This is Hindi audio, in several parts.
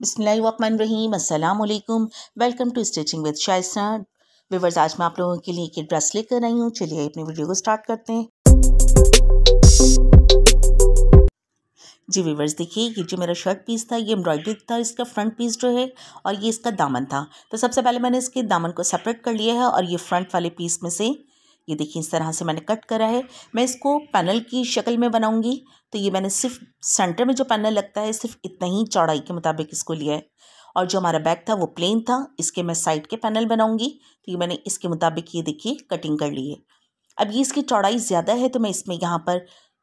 बिस्मिल्लाहिर्रहमानिर्रहीम अस्सलाम वालेकुम welcome to stitching with Shaista weavers आज मैं आप लोगों के लिए एक ड्रेस लेकर आई हूँ। चलिए अपनी वीडियो को स्टार्ट करते हैं। जी वीवर्स देखिए, ये जो मेरा शर्ट पीस था, ये एम्ब्रॉयडरी था, इसका फ्रंट पीस जो है, और ये इसका दामन था। तो सबसे पहले मैंने इसके दामन को सेपरेट कर लिया है, और ये फ्रंट वाले पीस में से ये देखिए इस तरह से मैंने कट करा है। मैं इसको पैनल की शक्ल में बनाऊँगी। तो ये मैंने सिर्फ़ सेंटर में जो पैनल लगता है, सिर्फ़ इतना ही चौड़ाई के मुताबिक इसको लिया है। और जो हमारा बैग था, वो प्लेन था। इसके मैं साइड के पैनल बनाऊँगी। तो ये मैंने इसके मुताबिक ये देखिए कटिंग कर ली है। अब ये इसकी चौड़ाई ज़्यादा है तो मैं इसमें यहाँ पर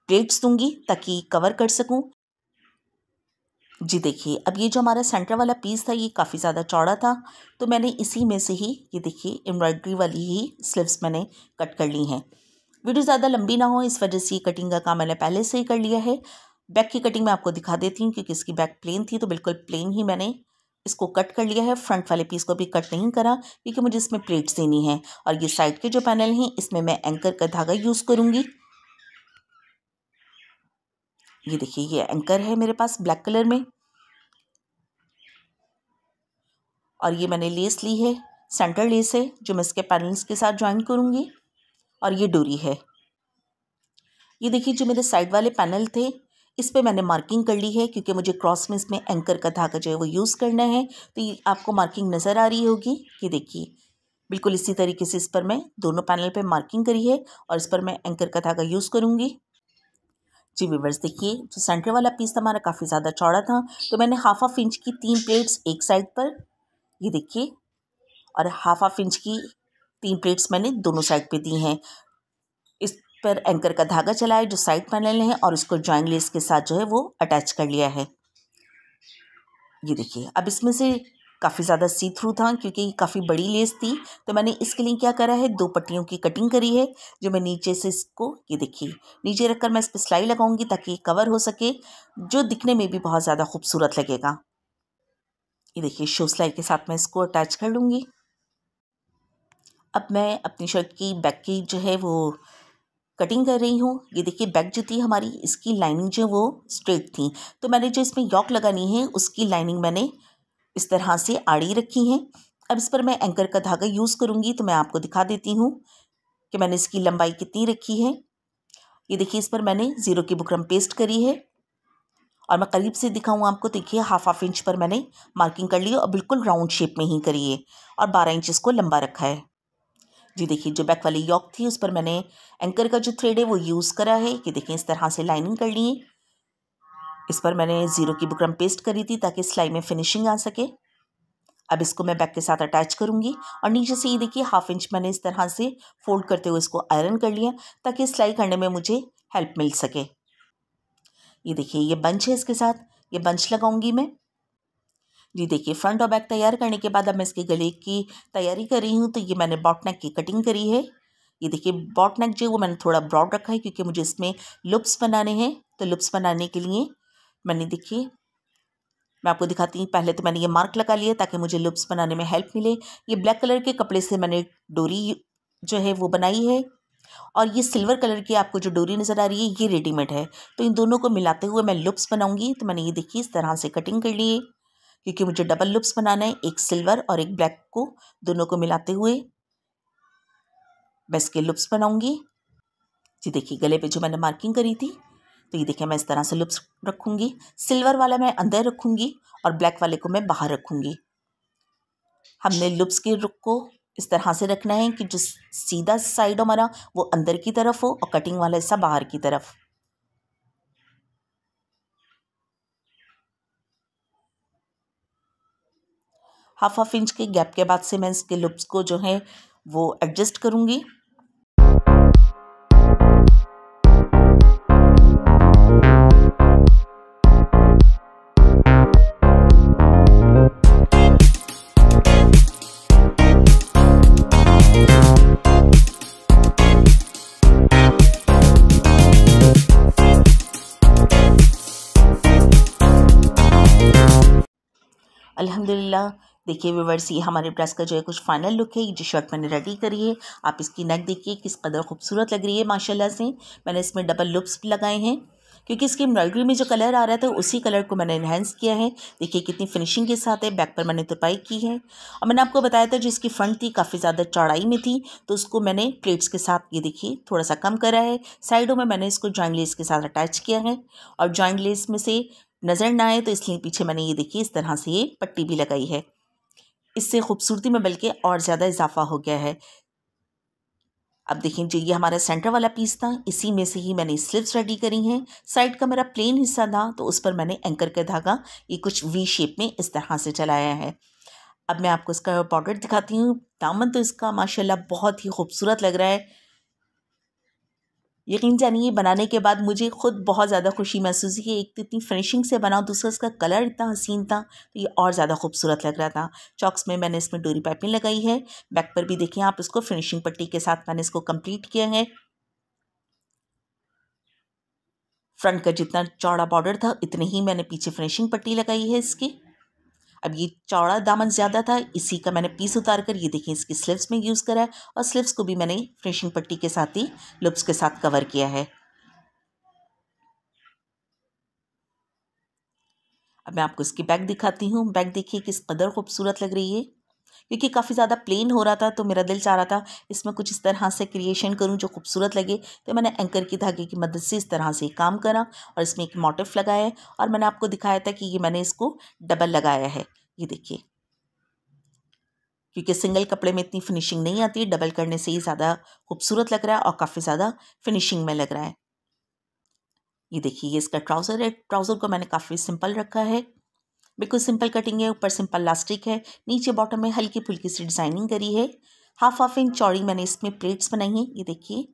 प्लेट्स दूँगी ताकि कवर कर सकूँ। जी देखिए, अब ये जो हमारा सेंटर वाला पीस था, ये काफ़ी ज़्यादा चौड़ा था तो मैंने इसी में से ही, ये देखिए एम्ब्रॉयडरी वाली ही स्लीव्स मैंने कट कर ली हैं। वीडियो ज़्यादा लंबी ना हो, इस वजह से ये कटिंग का काम मैंने पहले से ही कर लिया है। बैक की कटिंग मैं आपको दिखा देती हूँ, क्योंकि इसकी बैक प्लेन थी तो बिल्कुल प्लेन ही मैंने इसको कट कर लिया है। फ्रंट वाले पीस को भी कट नहीं करा, क्योंकि मुझे इसमें प्लेट्स देनी है। और ये साइड के जो पैनल हैं, इसमें मैं एंकर का धागा यूज़ करूँगी। ये देखिए, ये एंकर है मेरे पास ब्लैक कलर में। और ये मैंने लेस ली है सेंटर लेस है, जो मैं इसके पैनल्स के साथ ज्वाइन करूँगी। और ये डोरी है। ये देखिए, जो मेरे साइड वाले पैनल थे, इस पर मैंने मार्किंग कर ली है, क्योंकि मुझे क्रॉस में इसमें एंकर का धागा जो है वो यूज़ करना है। तो ये आपको मार्किंग नज़र आ रही होगी। ये देखिए, बिल्कुल इसी तरीके से इस पर मैं दोनों पैनल पे मार्किंग करी है, और इस पर मैं एंकर का धागा यूज़ करूँगी। जी वीवर्स देखिए, जो सेंटर वाला पीस था, हमारा काफ़ी ज़्यादा चौड़ा था तो मैंने हाफ़ हाफ़ इंच की तीन प्लेट्स एक साइड पर, ये देखिए, और हाफ़ हाफ़ इंच की तीन प्लेट्स मैंने दोनों साइड पे दी हैं। इस पर एंकर का धागा चला है जो साइड पैनल है, और इसको जॉइंट लेस के साथ जो है, वो अटैच कर लिया है। ये देखिए, अब इसमें से काफ़ी ज़्यादा सी थ्रू था, क्योंकि काफ़ी बड़ी लेस थी। तो मैंने इसके लिए क्या करा है? दो पट्टियों की कटिंग करी है, जो मैं नीचे से इसको, ये देखिए, नीचे रखकर मैं इस पर सिलाई लगाऊँगी ताकि ये कवर हो सके, जो दिखने में भी बहुत ज़्यादा खूबसूरत लगेगा। ये देखिए शो सिलाई के साथ मैं इसको अटैच कर लूँगी। अब मैं अपनी शर्ट की बैक की जो है वो कटिंग कर रही हूँ। ये देखिए बैक जो थी हमारी, इसकी लाइनिंग जो वो स्ट्रेट थी। तो मैंने जो इसमें यॉक लगानी है, उसकी लाइनिंग मैंने इस तरह से आड़ी रखी हैं। अब इस पर मैं एंकर का धागा यूज़ करूँगी तो मैं आपको दिखा देती हूँ कि मैंने इसकी लंबाई कितनी रखी है। ये देखिए, इस पर मैंने ज़ीरो की बुकरम पेस्ट करी है और मैं करीब से दिखाऊँ आपको, देखिए हाफ़ हाफ़ इंच पर मैंने मार्किंग कर ली और बिल्कुल राउंड शेप में ही करी है और बारह इंच इसको लंबा रखा है। जी देखिए, जो बैक वाली यॉक थी, उस पर मैंने एंकर का जो थ्रेड है, वो यूज़ करा है। कि देखिए, इस तरह से लाइनिंग कर ली इस पर मैंने ज़ीरो की बुकरम पेस्ट करी थी ताकि सिलाई में फिनिशिंग आ सके। अब इसको मैं बैक के साथ अटैच करूँगी और नीचे से ये देखिए हाफ़ इंच मैंने इस तरह से फोल्ड करते हुए इसको आयरन कर लिया ताकि सिलाई करने में मुझे हेल्प मिल सके। ये देखिए, ये बंच है इसके साथ। ये बंच लगाऊँगी मैं। जी देखिए फ्रंट और बैक तैयार करने के बाद अब मैं इसके गले की तैयारी कर रही हूँ तो ये मैंने बॉट नेक की कटिंग करी है। ये देखिए बॉट नेक जो वो मैंने थोड़ा ब्रॉड रखा है क्योंकि मुझे इसमें लुप्स बनाने हैं। तो लुप्स बनाने के लिए मैंने देखिए मैं आपको दिखाती हूँ, पहले तो मैंने ये मार्क लगा लिया ताकि मुझे लुप्स बनाने में हेल्प मिले। ये ब्लैक कलर के कपड़े से मैंने डोरी जो है वो बनाई है और ये सिल्वर कलर की आपको जो डोरी नज़र आ रही है, ये रेडीमेड है। तो इन दोनों को मिलाते हुए मैं लुप्स बनाऊँगी। तो मैंने ये देखी, इस तरह से कटिंग कर ली है, क्योंकि मुझे डबल लुप्स बनाना है, एक सिल्वर और एक ब्लैक को दोनों को मिलाते हुए। मैं इसके लुप्स बनाऊँगी। जी देखिए, गले पे जो मैंने मार्किंग करी थी तो ये देखिए मैं इस तरह से लुप्स रखूँगी। सिल्वर वाला मैं अंदर रखूँगी और ब्लैक वाले को मैं बाहर रखूँगी। हमने लुप्स के रुख को इस तरह से रखना है कि जो सीधा साइड हमारा वो अंदर की तरफ़ हो और कटिंग वाला हिस्सा बाहर की तरफ़। हाफ़ हाफ़ इंच के गैप के बाद से मैं इसके लुप्स को जो है वो एडजस्ट करूँगी। अल्हम्दुलिल्लाह। देखिए व्यूवर्स, ये हमारे ड्रेस का जो है कुछ फाइनल लुक है। ये जो शर्ट मैंने रेडी करी है। आप इसकी नेक देखिए, किस कदर खूबसूरत लग रही है, माशाल्लाह से। मैंने इसमें डबल लुप्स भी लगाए हैं। क्योंकि इसकी एम्ब्रॉयडरी में जो कलर आ रहा था, उसी कलर को मैंने इन्हेंस किया है। देखिए कितनी फिनिशिंग के साथ है। बैक पर मैंने तुरपाई की है। और मैंने आपको बताया था जिसकी फ्रंट थी, काफ़ी ज़्यादा चौड़ाई में थी। तो उसको मैंने प्लेट्स के साथ, ये देखिए, थोड़ा सा कम करा है। साइडों में मैंने इसको जॉइंट लेस के साथ अटैच किया है। और जॉइंट लेस में से नज़र ना आए तो इसलिए पीछे मैंने ये देखिए इस तरह से ये पट्टी भी लगाई है। इससे खूबसूरती में बल्कि और ज़्यादा इजाफा हो गया है। अब देखें जो ये हमारा सेंटर वाला पीस था, इसी में से ही मैंने स्लिप्स रेडी करी हैं। साइड का मेरा प्लेन हिस्सा था तो उस पर मैंने एंकर का धागा, ये कुछ वी शेप में इस तरह से चलाया है। अब मैं आपको इसका बॉर्डर दिखाती हूँ। दामन तो इसका माशाल्लाह बहुत ही खूबसूरत लग रहा है। यकीन जानिए बनाने के बाद मुझे खुद बहुत ज़्यादा खुशी महसूस की एक तो इतनी फिनिशिंग से बनाऊँ दूसरा इसका कलर इतना हसीन था तो ये और ज़्यादा खूबसूरत लग रहा था। चॉक्स में मैंने इसमें डोरी पाइपिंग लगाई है। बैक पर भी देखिए, आप इसको फिनिशिंग पट्टी के साथ मैंने इसको कंप्लीट किया है। फ्रंट का जितना चौड़ा बॉर्डर था इतने ही मैंने पीछे फिनिशिंग पट्टी लगाई है इसकी। अब ये चौड़ा दामन ज़्यादा था, इसी का मैंने पीस उतार कर ये देखिए इसकी स्लिप्स में यूज़ करा है और स्लिप्स को भी मैंने फिनिशिंग पट्टी के साथ ही लुप्स के साथ कवर किया है। अब मैं आपको इसकी बैग दिखाती हूँ। बैग देखिए किस कदर खूबसूरत लग रही है। क्योंकि काफ़ी ज़्यादा प्लेन हो रहा था तो मेरा दिल चाह रहा था, इसमें कुछ इस तरह से क्रिएशन करूँ जो खूबसूरत लगे। तो मैंने एंकर की धागे की मदद से इस तरह से काम करा और इसमें एक मोटिफ लगाया और मैंने आपको दिखाया था कि ये मैंने इसको डबल लगाया है। ये देखिए। क्योंकि सिंगल कपड़े में इतनी फिनिशिंग नहीं आती डबल करने से ही ज़्यादा खूबसूरत लग रहा है और काफ़ी ज़्यादा फिनिशिंग में लग रहा है। ये देखिए, ये इसका ट्राउज़र है। ट्राउज़र को मैंने काफ़ी सिंपल रखा है। बिल्कुल सिंपल कटिंग है, ऊपर सिंपल लास्टिक है, नीचे बॉटम में हल्की फुल्की सी डिज़ाइनिंग करी है। हाफ़ हाफ़ इंच चौड़ी मैंने इसमें प्लेट्स बनाई हैं, ये देखिए।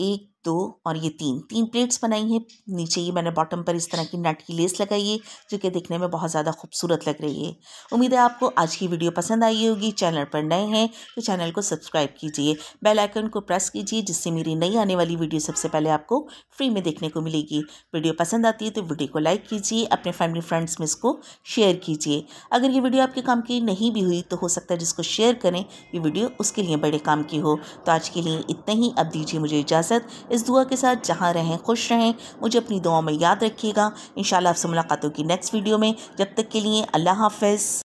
एक दो और ये तीन। तीन प्लेट्स बनाई हैं। नीचे ये मैंने बॉटम पर इस तरह की नट की लेस लगाई है, जो कि देखने में बहुत ज़्यादा खूबसूरत लग रही है। उम्मीद है आपको आज की वीडियो पसंद आई होगी। चैनल पर नए हैं तो चैनल को सब्सक्राइब कीजिए। बेल आइकन को प्रेस कीजिए, जिससे मेरी नई आने वाली वीडियो सबसे पहले आपको फ्री में देखने को मिलेगी। वीडियो पसंद आती है तो वीडियो को लाइक कीजिए, अपने फैमिली फ्रेंड्स में इसको शेयर कीजिए। अगर ये वीडियो आपके काम की नहीं भी हुई तो हो सकता है जिसको शेयर करें, ये वीडियो उसके लिए बड़े काम की हो। तो आज के लिए इतना ही। अब दीजिए मुझे इजाज़त। इस दुआ के साथ जहाँ रहें, खुश रहें। मुझे अपनी दुआओं में याद रखिएगा। इन शाला आपसे मुलाकातों की नेक्स्ट वीडियो में। जब तक के लिए अल्लाह हाफ़